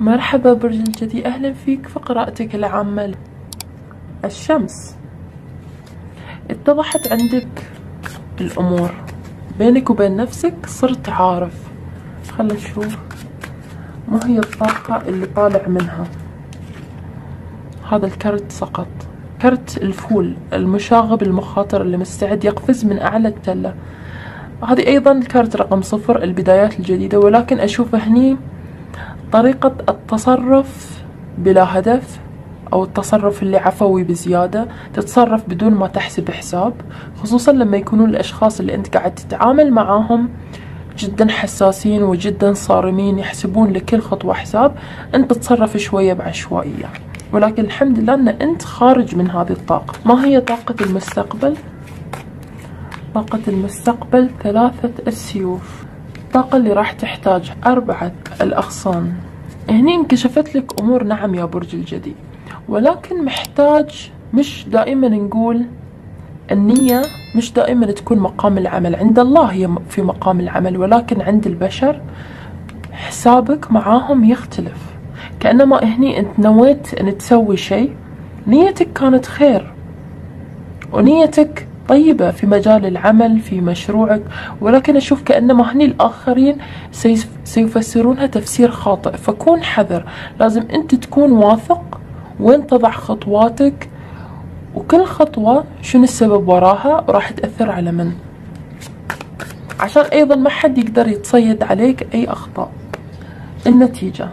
مرحبا برج الجدي أهلا فيك في قراءتك العامة. الشمس. اتضحت عندك الأمور. بينك وبين نفسك صرت عارف. خلنا نشوف. ما هي الطاقة اللي طالع منها؟ هذا الكرت سقط. كرت الفول المشاغب المخاطر اللي مستعد يقفز من أعلى التلة. هذه أيضا الكارت رقم صفر البدايات الجديدة ولكن أشوف هني طريقة التصرف بلا هدف أو التصرف اللي عفوي بزيادة تتصرف بدون ما تحسب حساب خصوصا لما يكونون الأشخاص اللي أنت قاعد تتعامل معاهم جدا حساسين وجدا صارمين يحسبون لكل خطوة حساب أنت تتصرف شوية بعشوائية. ولكن الحمد لله أن أنت خارج من هذه الطاقة. ما هي طاقة المستقبل؟ طاقة المستقبل ثلاثة السيوف. الطاقة اللي راح تحتاج أربعة الأغصان. هني انكشفت لك أمور نعم يا برج الجدي ولكن محتاج مش دائما نقول النية مش دائما تكون مقام العمل. عند الله هي في مقام العمل ولكن عند البشر حسابك معاهم يختلف. كأنما هني أنت نويت أن تسوي شيء نيتك كانت خير ونيتك طيبة في مجال العمل في مشروعك. ولكن أشوف كأنما هني الآخرين سيفسرونها تفسير خاطئ. فكون حذر. لازم أنت تكون واثق وين تضع خطواتك. وكل خطوة شنو السبب وراها وراح تأثر على من؟ عشان أيضا ما حد يقدر يتصيد عليك أي أخطاء. النتيجة.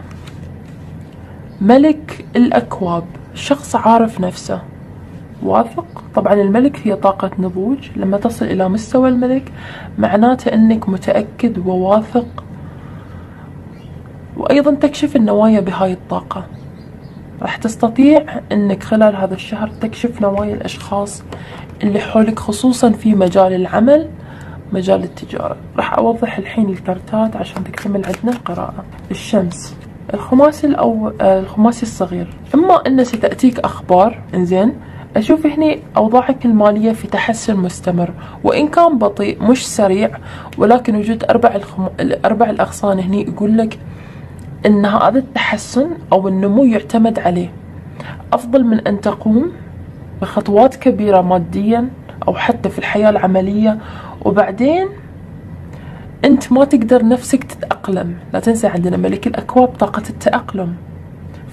ملك الأكواب. شخص عارف نفسه. واثق طبعا الملك هي طاقة نضوج لما تصل إلى مستوى الملك معناته أنك متأكد وواثق. وأيضا تكشف النوايا بهاي الطاقة. راح تستطيع أنك خلال هذا الشهر تكشف نوايا الأشخاص اللي حولك خصوصا في مجال العمل مجال التجارة. راح أوضح الحين الكارتات عشان تكتمل عندنا القراءة. الشمس. الخماسي الأو... الخماسي الصغير. إما أن ستأتيك أخبار إنزين أشوف هني أوضاعك المالية في تحسن مستمر وإن كان بطيء مش سريع ولكن وجود أربع الخم... الأربع الأغصان هني يقول لك أن هذا التحسن أو النمو يعتمد عليه. أفضل من أن تقوم بخطوات كبيرة ماديا أو حتى في الحياة العملية وبعدين أنت ما تقدر نفسك تتأقلم. لا تنسى عندنا ملك الأكواب طاقة التأقلم.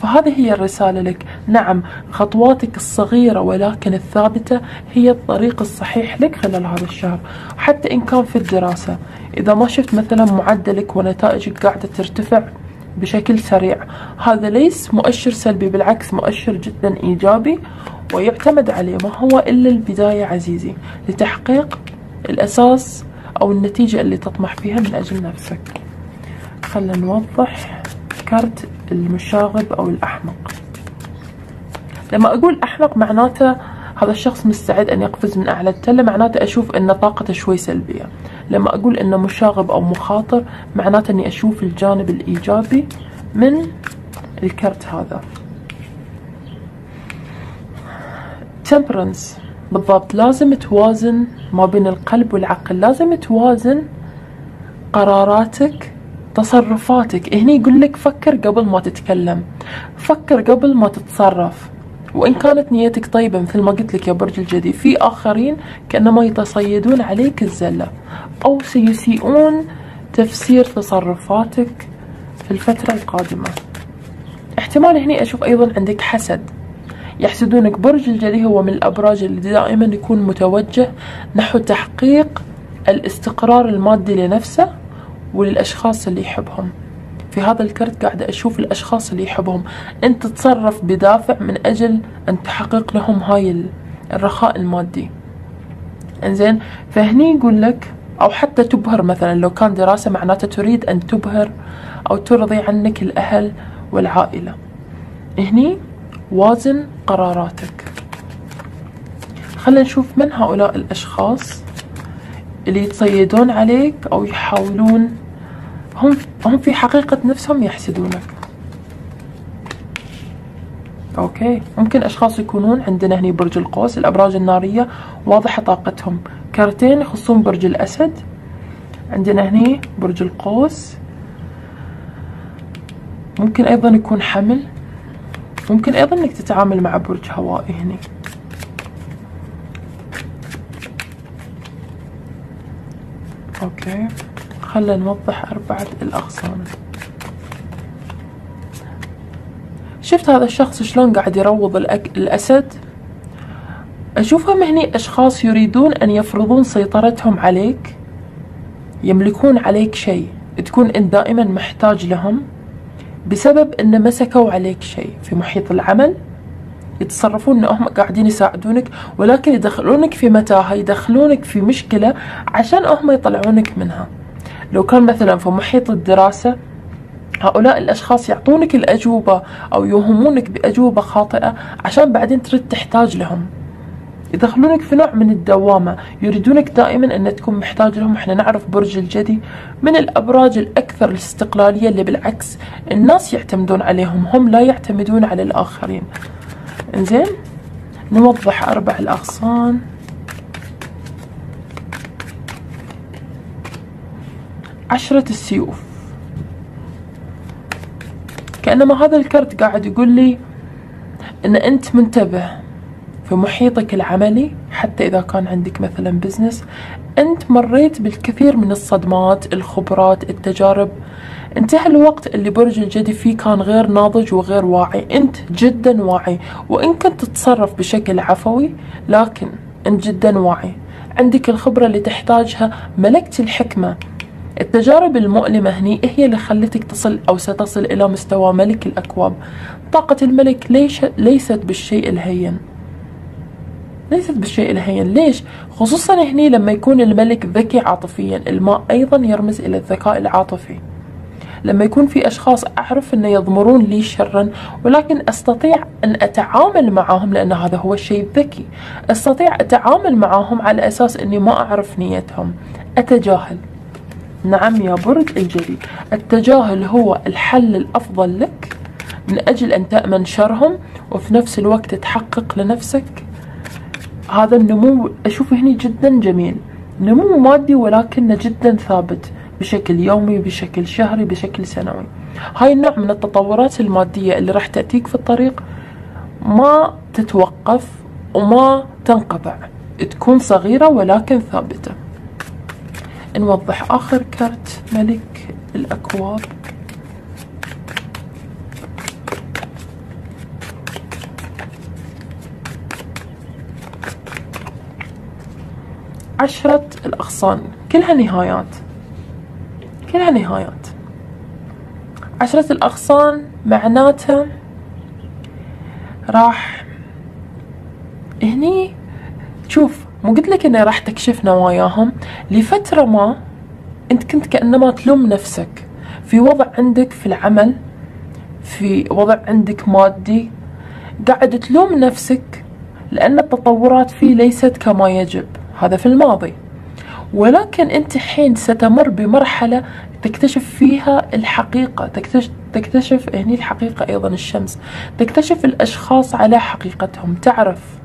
فهذه هي الرسالة لك. نعم خطواتك الصغيرة ولكن الثابتة هي الطريق الصحيح لك خلال هذا الشهر حتى إن كان في الدراسة. إذا ما شفت مثلا معدلك ونتائجك قاعدة ترتفع بشكل سريع هذا ليس مؤشر سلبي بالعكس مؤشر جدا إيجابي ويعتمد عليه. ما هو إلا البداية عزيزي؟ لتحقيق الأساس أو النتيجة اللي تطمح فيها من أجل نفسك. خلنا نوضح كارت المشاغب أو الأحمق. لما أقول أحمق معناته هذا الشخص مستعد أن يقفز من أعلى التلة معناته أشوف أن طاقته شوي سلبية. لما أقول أنه مشاغب أو مخاطر معناته أني أشوف الجانب الإيجابي من الكرت هذا. Temperance بالضبط لازم توازن ما بين القلب والعقل. لازم توازن قراراتك تصرفاتك. هني يقول لك فكر قبل ما تتكلم. فكر قبل ما تتصرف. وإن كانت نيتك طيبة مثل ما قلت لك يا برج الجدي في آخرين كأنما يتصيدون عليك الزلة. أو سيسيئون تفسير تصرفاتك في الفترة القادمة. احتمال هني أشوف أيضا عندك حسد. يحسدونك. برج الجدي هو من الأبراج اللي دائما يكون متوجه نحو تحقيق الاستقرار المادي لنفسه. وللأشخاص اللي يحبهم. في هذا الكرت قاعدة أشوف الأشخاص اللي يحبهم. أنت تتصرف بدافع من أجل أن تحقق لهم هاي الرخاء المادي. إنزين فهني يقول لك أو حتى تبهر مثلا لو كان دراسة معناته تريد أن تبهر أو ترضي عنك الأهل والعائلة. هني وازن قراراتك. خلينا نشوف من هؤلاء الأشخاص اللي يتصيدون عليك أو يحاولون هم هم في حقيقة نفسهم يحسدونك أوكي. ممكن أشخاص يكونون عندنا هني برج القوس الأبراج النارية واضحة طاقتهم. كارتين يخصون برج الأسد. عندنا هني برج القوس. ممكن أيضا يكون حمل. ممكن أيضا إنك تتعامل مع برج هوائي هنا أوكي. خلنا نوضح أربعة الأغصان شفت هذا الشخص شلون قاعد يروض الأك... الأسد؟ أشوفهم هني أشخاص يريدون أن يفرضون سيطرتهم عليك يملكون عليك شيء تكون أنت دائما محتاج لهم بسبب أن مسكوا عليك شيء في محيط العمل يتصرفون أنهم قاعدين يساعدونك ولكن يدخلونك في متاهة يدخلونك في مشكلة عشان هم يطلعونك منها. لو كان مثلا في محيط الدراسة هؤلاء الأشخاص يعطونك الأجوبة أو يوهمونك بأجوبة خاطئة عشان بعدين تريد تحتاج لهم. يدخلونك في نوع من الدوامة يريدونك دائما أن تكون محتاج لهم. إحنا نعرف برج الجدي من الأبراج الأكثر الاستقلالية اللي بالعكس الناس يعتمدون عليهم هم لا يعتمدون على الآخرين. إنزين نوضح أربع الأغصان. عشرة السيوف. كأنما هذا الكرت قاعد يقول لي أن أنت منتبه في محيطك العملي حتى إذا كان عندك مثلا بزنس أنت مريت بالكثير من الصدمات الخبرات التجارب. انتهى الوقت اللي برج الجدي فيه كان غير ناضج وغير واعي. أنت جدا واعي وإن كنت تتصرف بشكل عفوي لكن أنت جدا واعي. عندك الخبرة اللي تحتاجها ملكت الحكمة. التجارب المؤلمة هني هي اللي خلتك تصل أو ستصل إلى مستوى ملك الأكواب. طاقة الملك ليش ليست بالشيء الهين. ليست بالشيء الهين. ليش؟ خصوصا هني لما يكون الملك ذكي عاطفيا. الماء أيضا يرمز إلى الذكاء العاطفي. لما يكون في أشخاص أعرف أن يضمرون لي شرا ولكن أستطيع أن أتعامل معهم لأن هذا هو الشيء الذكي. أستطيع أتعامل معهم على أساس أني ما أعرف نيتهم. أتجاهل. نعم يا برج الجدي التجاهل هو الحل الأفضل لك من أجل أن تأمن شرهم وفي نفس الوقت تحقق لنفسك. هذا النمو أشوف هني جدا جميل. نمو مادي ولكنه جدا ثابت بشكل يومي بشكل شهري بشكل سنوي. هاي النوع من التطورات المادية اللي راح تأتيك في الطريق ما تتوقف وما تنقطع. تكون صغيرة ولكن ثابتة. نوضح آخر كرت ملك الأكواب عشرة الأغصان كلها نهايات. كلها نهايات. عشرة الأغصان معناتها راح هني مو قلت لك انه راح تكشف نواياهم؟ لفترة ما أنت كنت كأنما تلوم نفسك. في وضع عندك في العمل في وضع عندك مادي قاعد تلوم نفسك لأن التطورات فيه ليست كما يجب. هذا في الماضي. ولكن أنت حين ستمر بمرحلة تكتشف فيها الحقيقة تكتشف, تكتشف هني الحقيقة أيضا الشمس تكتشف الأشخاص على حقيقتهم تعرف.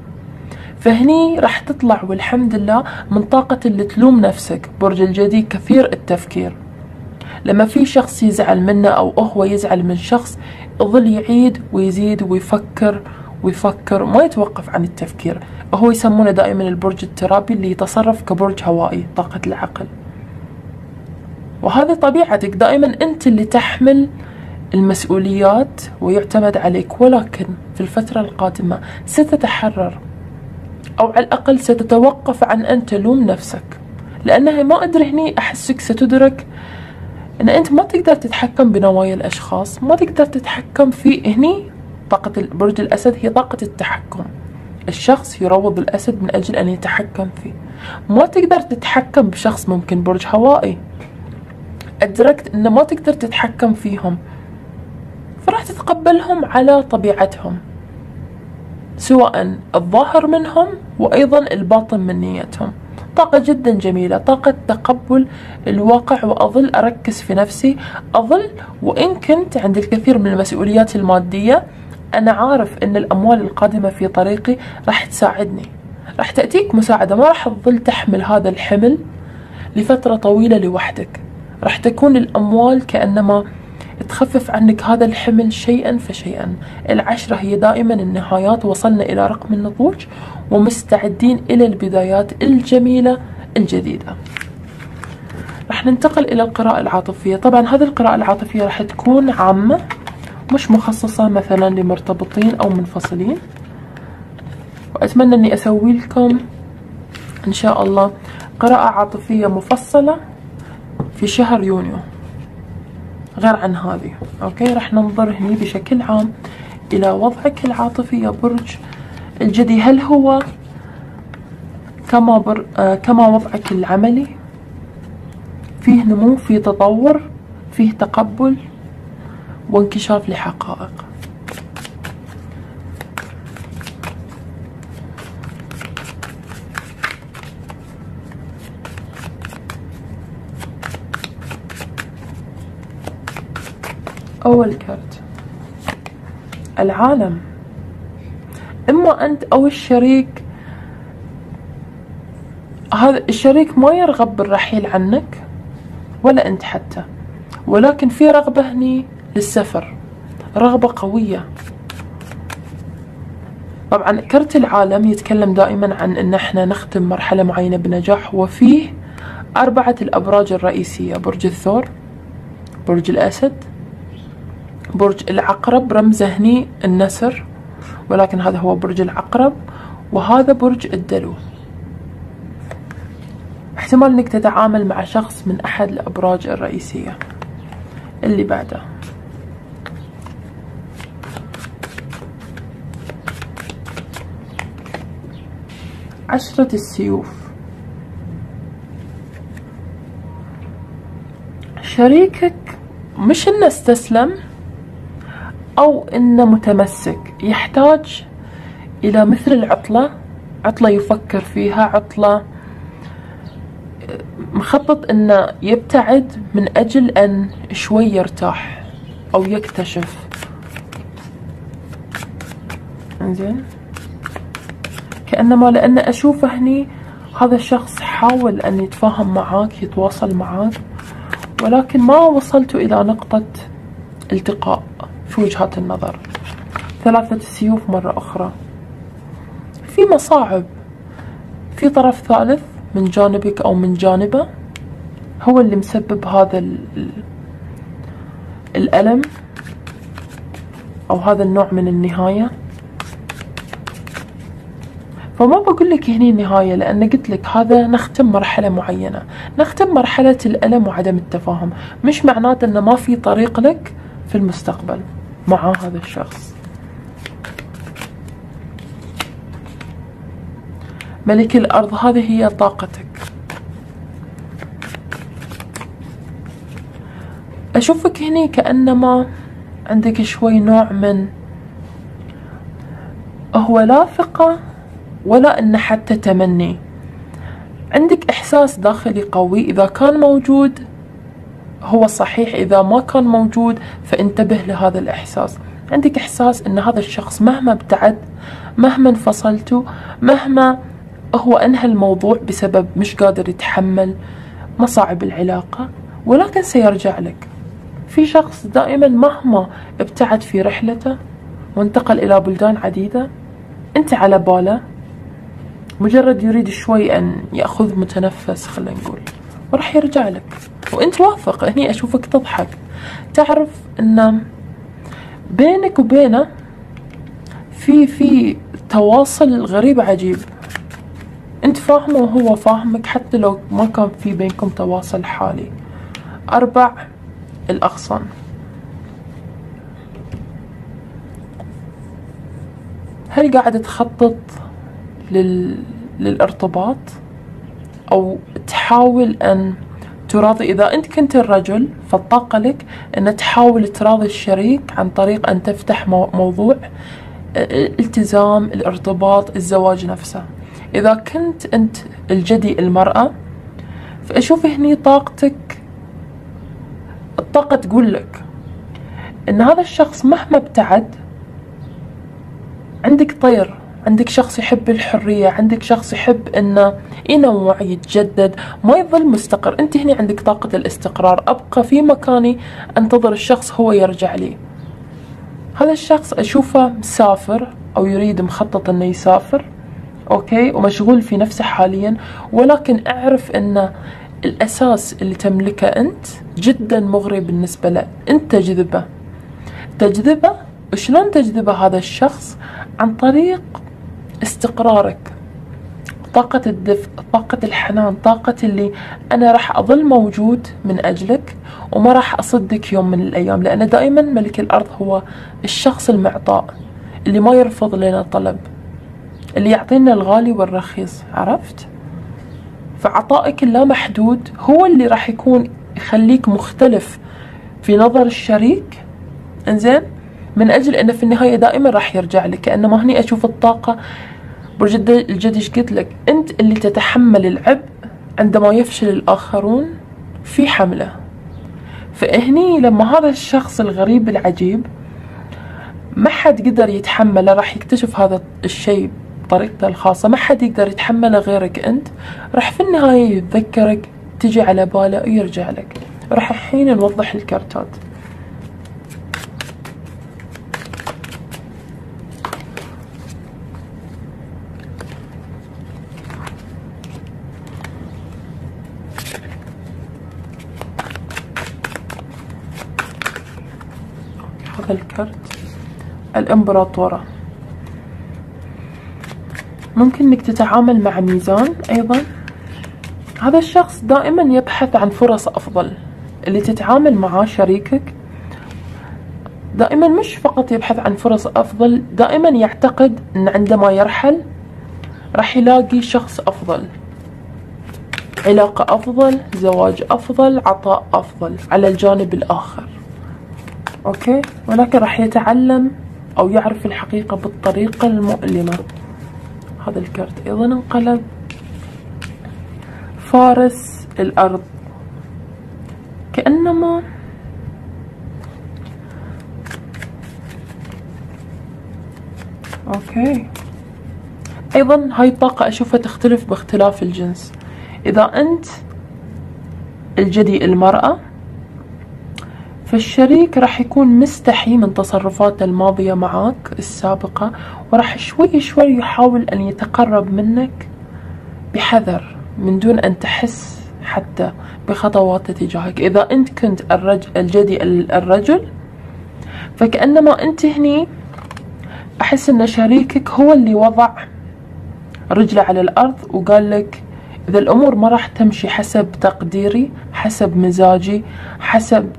فهني راح تطلع والحمد لله من طاقة اللي تلوم نفسك. برج الجدي كثير التفكير. لما في شخص يزعل منه أو هو يزعل من شخص يظل يعيد ويزيد ويفكر ويفكر ما يتوقف عن التفكير. هو يسمونه دائما البرج الترابي اللي يتصرف كبرج هوائي طاقة العقل. وهذه طبيعتك. دائما أنت اللي تحمل المسؤوليات ويعتمد عليك. ولكن في الفترة القادمة ستتحرر. أو على الأقل ستتوقف عن أن تلوم نفسك. لأنها ما أدري هني أحسك ستدرك أن أنت ما تقدر تتحكم بنوايا الأشخاص ما تقدر تتحكم في هني طاقة برج الأسد هي طاقة التحكم. الشخص يروض الأسد من أجل أن يتحكم فيه. ما تقدر تتحكم بشخص ممكن برج هوائي. أدركت أن ما تقدر تتحكم فيهم فراح تتقبلهم على طبيعتهم. سواء الظاهر منهم وأيضا الباطن من نيتهم. طاقة جدا جميلة طاقة تقبل الواقع وأظل أركز في نفسي. أظل وإن كنت عندي الكثير من المسؤوليات المادية أنا عارف أن الأموال القادمة في طريقي راح تساعدني. راح تأتيك مساعدة ما راح تظل تحمل هذا الحمل لفترة طويلة لوحدك. راح تكون الأموال كأنما تخفف عنك هذا الحمل شيئا فشيئا. العشرة هي دائما النهايات. وصلنا إلى رقم النضوج ومستعدين إلى البدايات الجميلة الجديدة. راح ننتقل إلى القراءة العاطفية. طبعا هذه القراءة العاطفية راح تكون عامة مش مخصصة مثلا لمرتبطين أو منفصلين. وأتمنى أني أسوي لكم إن شاء الله قراءة عاطفية مفصلة في شهر يونيو. غير عن هذه. أوكي؟ راح ننظر هني بشكل عام إلى وضعك العاطفي يا برج الجدي. هل هو كما بر... آه كما وضعك العملي؟ فيه نمو فيه تطور فيه تقبل وانكشاف لحقائق. أول كرت. العالم. إما أنت أو الشريك. هذا الشريك ما يرغب بالرحيل عنك ولا أنت حتى. ولكن في رغبة هني للسفر. رغبة قوية. طبعا كرت العالم يتكلم دائما عن إن إحنا نختم مرحلة معينة بنجاح وفيه أربعة الأبراج الرئيسية برج الثور برج الأسد برج العقرب رمزه هني النسر ولكن هذا هو برج العقرب وهذا برج الدلو احتمال إنك تتعامل مع شخص من أحد الأبراج الرئيسية. اللي بعده. عشرة السيوف. شريكك مش إنه استسلم أو انه متمسك. يحتاج إلى مثل العطلة. عطلة يفكر فيها. عطلة مخطط إنه يبتعد من أجل أن شوي يرتاح أو يكتشف. إنزين. كأنما لأن أشوفه هني هذا الشخص حاول أن يتفاهم معاك يتواصل معاك ولكن ما وصلت إلى نقطة التقاء. وجهات النظر. ثلاثة السيوف مرة أخرى. في مصاعب. في طرف ثالث من جانبك أو من جانبة هو اللي مسبب هذا الألم أو هذا النوع من النهاية. فما بقول لك هني النهاية لأن قلت لك هذا نختم مرحلة معينة. نختم مرحلة الألم وعدم التفاهم. مش معناته أنه ما في طريق لك في المستقبل. مع هذا الشخص. ملك الأرض هذه هي طاقتك. أشوفك هني كأنما عندك شوي نوع من هو لا ثقة ولا أن حتى تمني. عندك إحساس داخلي قوي إذا كان موجود هو صحيح إذا ما كان موجود فانتبه لهذا الإحساس. عندك إحساس أن هذا الشخص مهما ابتعد مهما انفصلتوا مهما هو أنهى الموضوع بسبب مش قادر يتحمل مصاعب العلاقة ولكن سيرجع لك. في شخص دائما مهما ابتعد في رحلته وانتقل إلى بلدان عديدة أنت على باله. مجرد يريد شوي أن يأخذ متنفس خلينا نقول. وراح يرجع لك. وإنت واثق. هني أشوفك تضحك. تعرف إن بينك وبينه في في تواصل غريب عجيب. إنت فاهمه وهو فاهمك حتى لو ما كان في بينكم تواصل حالي. أربع الأغصان. هل قاعد تخطط لل... للارتباط؟ أو تحاول أن تراضي. إذا أنت كنت الرجل فالطاقة لك أن تحاول تراضي الشريك عن طريق أن تفتح موضوع الالتزام الارتباط الزواج نفسه. إذا كنت أنت الجدي المرأة فأشوف هني طاقتك الطاقة تقول لك أن هذا الشخص مهما ابتعد عندك طير. عندك شخص يحب الحرية عندك شخص يحب إنه ينوع يتجدد ما يظل مستقر. أنت هنا عندك طاقة الاستقرار. أبقى في مكاني أنتظر الشخص هو يرجع لي. هذا الشخص أشوفه مسافر أو يريد مخطط إنه يسافر أوكي؟ ومشغول في نفسه حاليا. ولكن أعرف إن الأساس اللي تملكه أنت جدا مغري بالنسبة له. أنت تجذبه. تجذبه؟ شلون تجذبه هذا الشخص؟ عن طريق استقرارك طاقة الدفء طاقة الحنان طاقة اللي أنا راح أظل موجود من أجلك وما راح أصدك يوم من الأيام لأن دائما ملك الأرض هو الشخص المعطاء اللي ما يرفض لنا طلب اللي يعطينا الغالي والرخيص عرفت؟ فعطائك اللامحدود هو اللي راح يكون يخليك مختلف في نظر الشريك. إنزين؟ من أجل انه في النهاية دائما راح يرجع لك كانما هني أشوف الطاقة برج الجدي إيش قلت لك؟ أنت اللي تتحمل العبء عندما يفشل الآخرون في حملة. فهني لما هذا الشخص الغريب العجيب ما حد قدر يتحمله راح يكتشف هذا الشيء بطريقته الخاصة. ما حد يقدر يتحمله غيرك أنت. راح في النهاية يتذكرك تجي على باله ويرجع لك. راح الحين نوضح الكارتات هذا الكرت. الإمبراطورة. ممكن إنك تتعامل مع ميزان أيضا. هذا الشخص دائما يبحث عن فرص أفضل. اللي تتعامل معاه شريكك دائما مش فقط يبحث عن فرص أفضل دائما يعتقد إن عندما يرحل راح يلاقي شخص أفضل. علاقة أفضل زواج أفضل عطاء أفضل على الجانب الآخر. Okay؟ ولكن راح يتعلم أو يعرف الحقيقة بالطريقة المؤلمة. هذا الكرت أيضا انقلب. فارس الأرض. كأنما okay. أيضا هاي الطاقة أشوفها تختلف باختلاف الجنس. إذا أنت الجدي المرأة فالشريك راح يكون مستحي من تصرفاته الماضية معك السابقة وراح شوي شوي يحاول أن يتقرب منك بحذر من دون أن تحس حتى بخطواته تجاهك. إذا أنت كنت الرجل الجدي الرجل فكأنما أنت هني أحس أن شريكك هو اللي وضع رجله على الأرض وقال لك إذا الأمور ما راح تمشي حسب تقديري حسب مزاجي حسب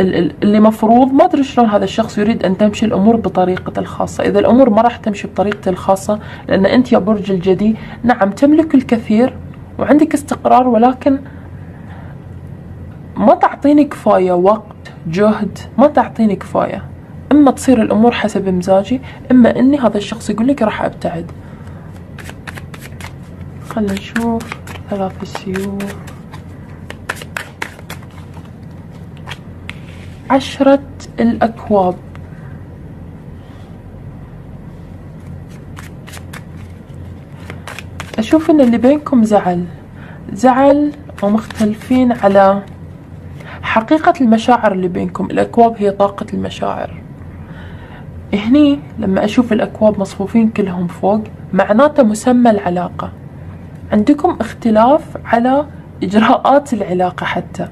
اللي مفروض ما أدري شلون هذا الشخص يريد أن تمشي الأمور بطريقته الخاصة. إذا الأمور ما راح تمشي بطريقته الخاصة لأن أنت يا برج الجدي نعم تملك الكثير وعندك استقرار ولكن ما تعطيني كفاية وقت جهد ما تعطيني كفاية. إما تصير الأمور حسب مزاجي إما إني هذا الشخص يقول لك راح أبتعد. خلينا نشوف ثلاث السيوف عشرة الأكواب. أشوف إن اللي بينكم زعل. زعل ومختلفين على حقيقة المشاعر اللي بينكم. الأكواب هي طاقة المشاعر. هني لما أشوف الأكواب مصفوفين كلهم فوق معناته مسمى العلاقة. عندكم اختلاف على إجراءات العلاقة حتى.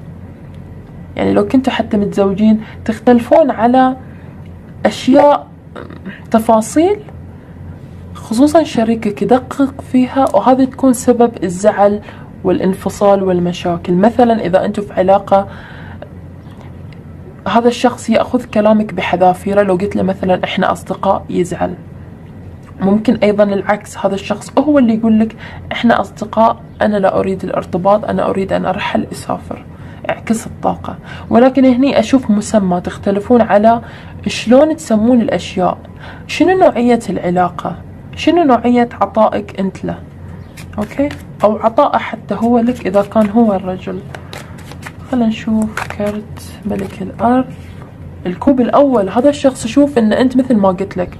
يعني لو كنتوا حتى متزوجين تختلفون على أشياء تفاصيل خصوصا شريكك يدقق فيها وهذا تكون سبب الزعل والانفصال والمشاكل. مثلا إذا أنتم في علاقة هذا الشخص يأخذ كلامك بحذافيره. لو قلت له مثلا إحنا أصدقاء يزعل. ممكن أيضا العكس هذا الشخص هو اللي يقول لك إحنا أصدقاء أنا لا أريد الارتباط أنا أريد أن أرحل أسافر. اعكس الطاقة. ولكن هني أشوف مسمى تختلفون على شلون تسمون الأشياء؟ شنو نوعية العلاقة؟ شنو نوعية عطائك أنت له؟ أوكي؟ أو عطاء حتى هو لك إذا كان هو الرجل. خلينا نشوف كرت ملك الأرض. الكوب الأول. هذا الشخص يشوف أن أنت مثل ما قلت لك.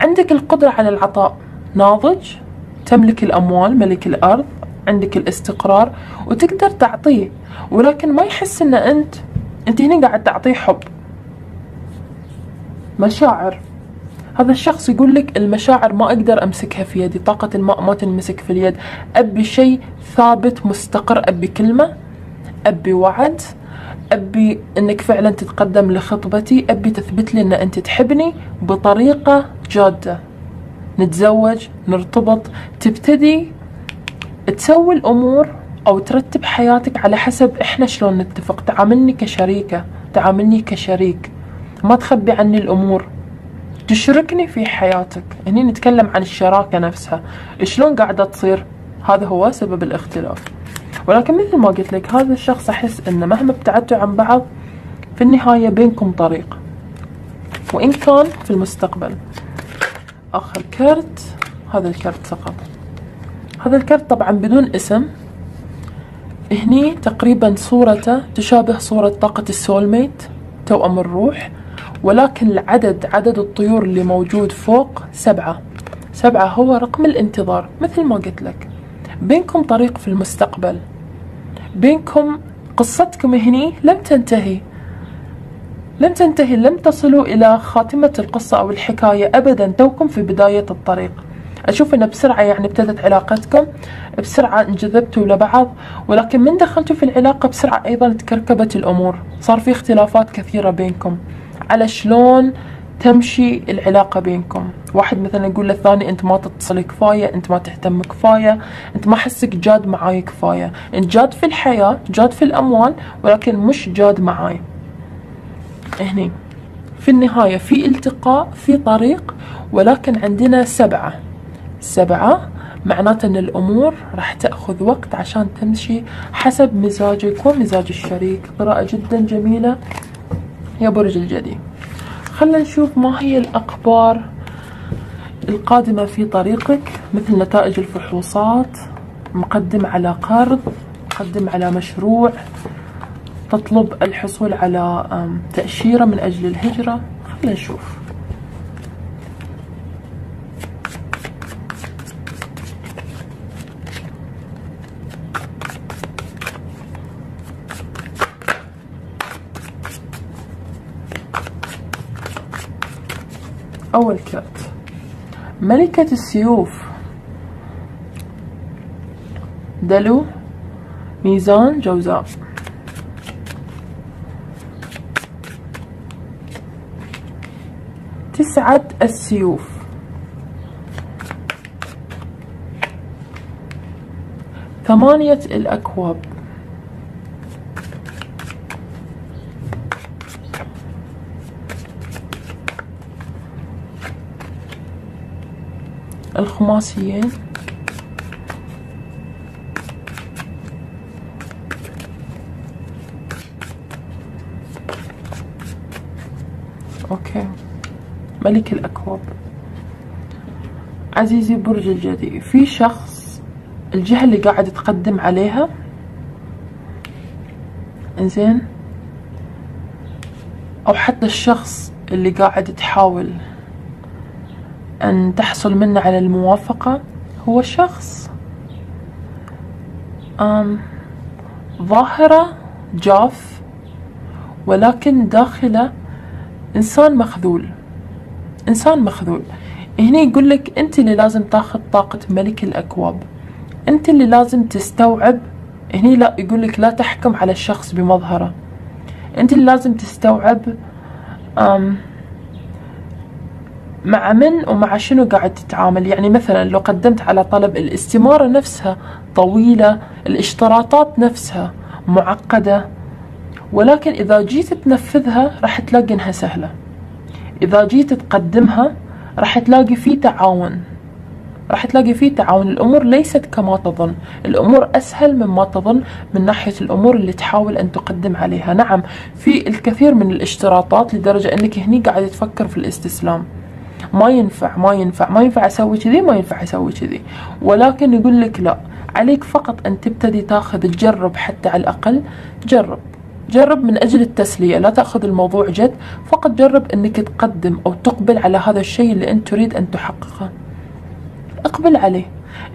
عندك القدرة على العطاء. ناضج. تملك الأموال ملك الأرض. عندك الاستقرار. وتقدر تعطيه. ولكن ما يحس إن انت أنت هنا قاعد تعطيه حب. مشاعر. هذا الشخص يقول لك المشاعر ما أقدر أمسكها في يدي طاقة الماء ما تنمسك في اليد. أبي شيء ثابت مستقر أبي كلمة أبي وعد أبي إنك فعلا تتقدم لخطبتي أبي تثبت لي إن أنت تحبني بطريقة جادة. نتزوج نرتبط تبتدي تسوي الأمور أو ترتب حياتك على حسب إحنا شلون نتفق. تعاملني كشريكة تعاملني كشريك. ما تخبي عني الأمور. تشركني في حياتك. هني نتكلم عن الشراكة نفسها. شلون قاعدة تصير؟ هذا هو سبب الاختلاف. ولكن مثل ما قلت لك هذا الشخص أحس إنه مهما ابتعدتوا عن بعض في النهاية بينكم طريق. وإن كان في المستقبل. آخر كرت هذا الكرت سقط هذا الكرت طبعا بدون اسم. هني تقريبا صورته تشابه صورة طاقة السولميت توأم الروح ولكن العدد عدد الطيور اللي موجود فوق سبعة. سبعة هو رقم الانتظار مثل ما قلت لك. بينكم طريق في المستقبل. بينكم قصتكم هني لم تنتهي. لم تنتهي لم تصلوا إلى خاتمة القصة أو الحكاية أبدا توكم في بداية الطريق. أشوف أنه بسرعة يعني ابتدت علاقتكم بسرعة انجذبتوا لبعض ولكن من دخلتوا في العلاقة بسرعة أيضا تكركبت الأمور. صار في اختلافات كثيرة بينكم على شلون تمشي العلاقة بينكم. واحد مثلا يقول للثاني أنت ما تتصل كفاية أنت ما تهتم كفاية أنت ما حسك جاد معاي كفاية. إنت جاد في الحياة جاد في الأموال ولكن مش جاد معاي. هني في النهاية في التقاء في طريق ولكن عندنا سبعة. سبعة. معناته إن الأمور راح تأخذ وقت عشان تمشي حسب مزاجك ومزاج الشريك. قراءة جدا جميلة يا برج الجدي خلنا نشوف ما هي الأخبار القادمة في طريقك مثل نتائج الفحوصات مقدم على قرض مقدم على مشروع تطلب الحصول على تأشيرة من أجل الهجرة. خلنا نشوف. أول كرت ملكة السيوف. دلو. ميزان جوزاء. تسعة السيوف. ثمانية الأكواب. الخماسيين أوكي ملك الأكواب. عزيزي برج الجدي في شخص الجهة اللي قاعد تقدم عليها؟ إنزين. أو حتى الشخص اللي قاعد تحاول أن تحصل منه على الموافقة هو شخص أم ظاهرة جاف ولكن داخله إنسان مخذول إنسان مخذول. هنا يقول لك أنت اللي لازم تاخذ طاقة ملك الأكواب أنت اللي لازم تستوعب هني لا يقول لك لا تحكم على الشخص بمظهره. أنت اللي لازم تستوعب أم مع من ومع شنو قاعد تتعامل؟ يعني مثلا لو قدمت على طلب الاستمارة نفسها طويلة الاشتراطات نفسها معقدة ولكن إذا جيت تنفذها راح تلاقي إنها سهلة. إذا جيت تقدمها راح تلاقي في تعاون. راح تلاقي في تعاون. الأمور ليست كما تظن. الأمور أسهل مما تظن من ناحية الأمور اللي تحاول أن تقدم عليها. نعم في الكثير من الاشتراطات لدرجة أنك هني قاعد تفكر في الاستسلام. ما ينفع ما ينفع ما ينفع أسوي كذي ما ينفع أسوي كذي. ولكن يقول لك لا عليك فقط أن تبتدي تاخذ تجرب حتى على الأقل جرب. جرب من أجل التسلية لا تأخذ الموضوع جد فقط جرب أنك تقدم أو تقبل على هذا الشيء اللي أنت تريد أن تحققه. اقبل عليه.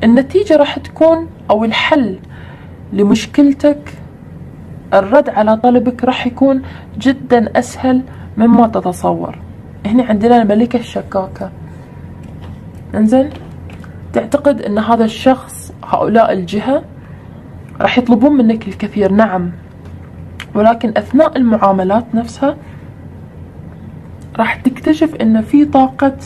النتيجة راح تكون أو الحل لمشكلتك الرد على طلبك راح يكون جدا أسهل مما تتصور. هنا عندنا الملكة الشكاكة. انزين تعتقد إن هذا الشخص هؤلاء الجهة راح يطلبون منك الكثير؟ نعم. ولكن أثناء المعاملات نفسها راح تكتشف إن في طاقة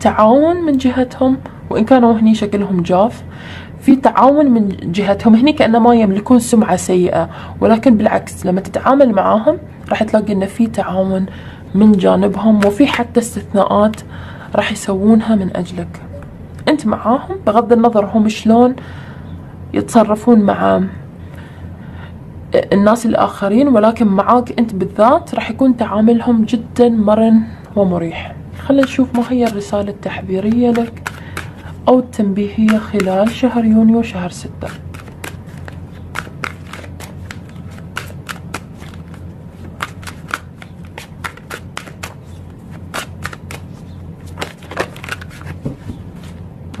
تعاون من جهتهم وإن كانوا هني شكلهم جاف. في تعاون من جهتهم. هني كأنما يملكون سمعة سيئة ولكن بالعكس لما تتعامل معاهم راح تلاقي إن في تعاون من جانبهم وفي حتى استثناءات راح يسوونها من أجلك. أنت معاهم؟ بغض النظر هم شلون يتصرفون مع الناس الآخرين ولكن معاك أنت بالذات راح يكون تعاملهم جدا مرن ومريح. خلينا نشوف ما هي الرسالة التحذيرية لك أو التنبيهية خلال شهر يونيو شهر ستة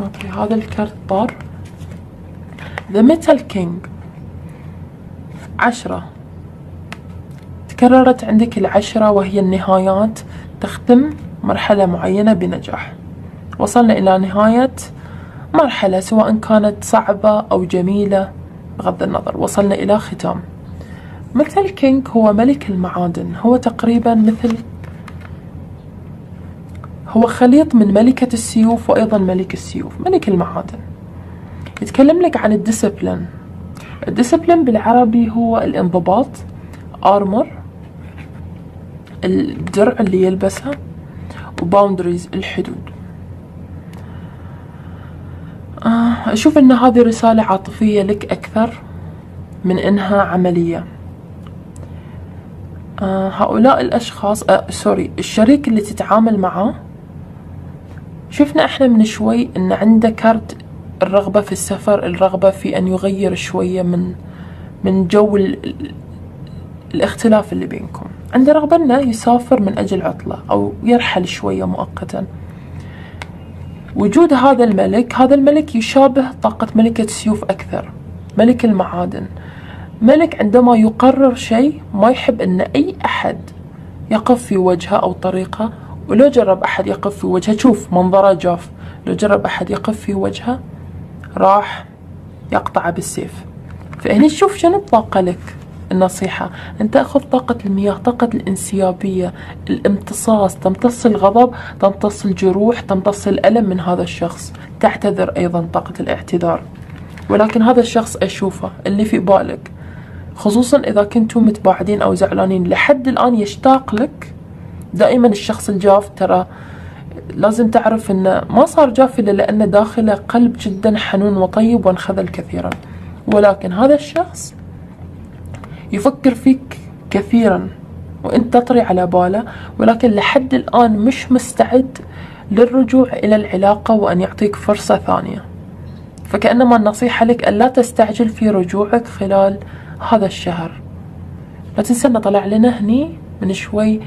okay هذا الكرت طار the metal king عشرة. تكررت عندك العشرة وهي النهايات. تختم مرحلة معينة بنجاح. وصلنا إلى نهاية مرحلة سواء كانت صعبة أو جميلة بغض النظر. وصلنا إلى ختام. metal king هو ملك المعادن. هو تقريبا مثل هو خليط من ملكة السيوف وأيضا ملك السيوف ملك المعادن. يتكلم لك عن ال discipline ال discipline بالعربي هو الانضباط armor الدرع اللي يلبسها و boundaries الحدود. آه أشوف أن هذه رسالة عاطفية لك أكثر من أنها عملية. آه هؤلاء الأشخاص آه sorry الشريك اللي تتعامل معه شفنا إحنا من شوي إن عنده كارت الرغبة في السفر الرغبة في أن يغير شوية من من جو الاختلاف اللي بينكم. عنده رغبة إنه يسافر من أجل عطلة أو يرحل شوية مؤقتا. وجود هذا الملك هذا الملك يشابه طاقة ملكة السيوف أكثر ملك المعادن. ملك عندما يقرر شيء ما يحب أن أي أحد يقف في وجهه أو طريقه ولو جرب أحد يقف في وجهه شوف منظره جاف لو جرب أحد يقف في وجهه راح يقطعه بالسيف. فهني شوف شنو الطاقة لك. النصيحة أن تأخذ طاقة المياه طاقة الإنسيابية الامتصاص. تمتص الغضب تمتص الجروح تمتص الألم من هذا الشخص. تعتذر أيضا طاقة الاعتذار. ولكن هذا الشخص أشوفه اللي في بالك. خصوصا إذا كنتم متباعدين أو زعلانين لحد الآن يشتاق لك دائما الشخص الجاف ترى لازم تعرف إنه ما صار جاف إلا لأنه داخله قلب جدا حنون وطيب وانخذل كثيرا. ولكن هذا الشخص يفكر فيك كثيرا وانت تطري على باله ولكن لحد الآن مش مستعد للرجوع إلى العلاقة وأن يعطيك فرصة ثانية. فكأنما النصيحة لك أن لا تستعجل في رجوعك خلال هذا الشهر. لا تنسى أن طلع لنا هني من شوي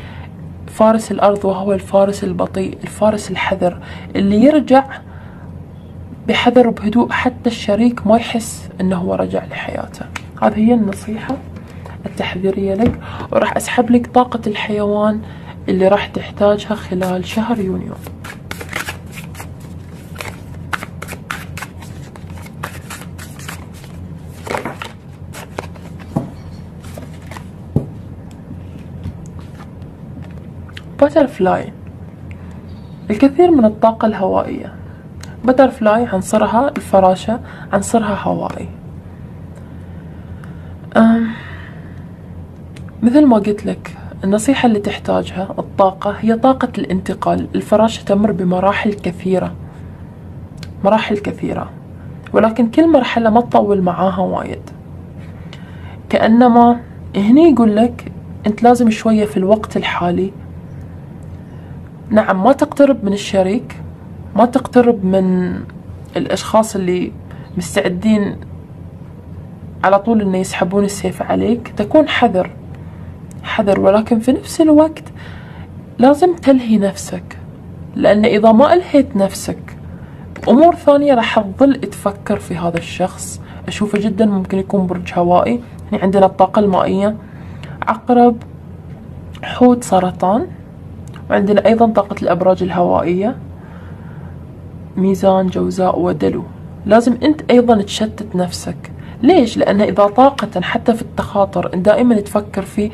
فارس الأرض وهو الفارس البطيء الفارس الحذر اللي يرجع بحذر وبهدوء حتى الشريك ما يحس إنه هو رجع لحياته. هذه هي النصيحة التحذيرية لك وراح أسحب لك طاقة الحيوان اللي راح تحتاجها خلال شهر يونيو. butterfly الكثير من الطاقة الهوائية. butterfly عنصرها الفراشة عنصرها هوائي. مثل ما قلت لك النصيحة اللي تحتاجها الطاقة هي طاقة الانتقال. الفراشة تمر بمراحل كثيرة. مراحل كثيرة. ولكن كل مرحلة ما تطول معاها وايد. كأنما هني يقول لك أنت لازم شوية في الوقت الحالي نعم ما تقترب من الشريك ما تقترب من الأشخاص اللي مستعدين على طول إنه يسحبون السيف عليك. تكون حذر حذر ولكن في نفس الوقت لازم تلهي نفسك لأن إذا ما ألهيت نفسك بأمور ثانية راح تظل تفكر في هذا الشخص. أشوفه جدا ممكن يكون برج هوائي. يعني عندنا الطاقة المائية عقرب حوت سرطان. وعندنا أيضا طاقة الأبراج الهوائية ميزان جوزاء ودلو. لازم أنت أيضا تشتت نفسك. ليش؟ لأن إذا طاقة حتى في التخاطر دائما تفكر فيه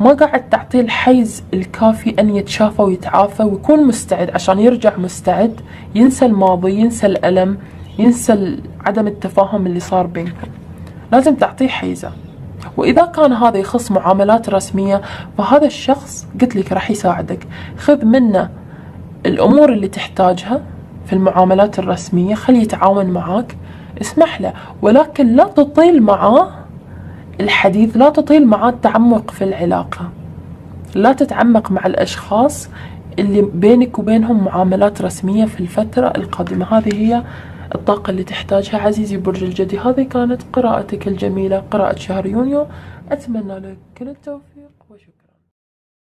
ما قاعد تعطيه الحيز الكافي أن يتشافى ويتعافى ويكون مستعد. عشان يرجع مستعد ينسى الماضي ينسى الألم ينسى عدم التفاهم اللي صار بينكم. لازم تعطيه حيزة. وإذا كان هذا يخص معاملات رسمية فهذا الشخص قلت لك راح يساعدك. خذ منه الأمور اللي تحتاجها في المعاملات الرسمية خليه يتعاون معاك اسمح له. ولكن لا تطيل معاه الحديث لا تطيل معاه التعمق في العلاقة. لا تتعمق مع الأشخاص اللي بينك وبينهم معاملات رسمية في الفترة القادمة. هذه هي الطاقة اللي تحتاجها عزيزي برج الجدي. هذه كانت قراءتك الجميلة قراءة شهر يونيو. أتمنى لك كل التوفيق.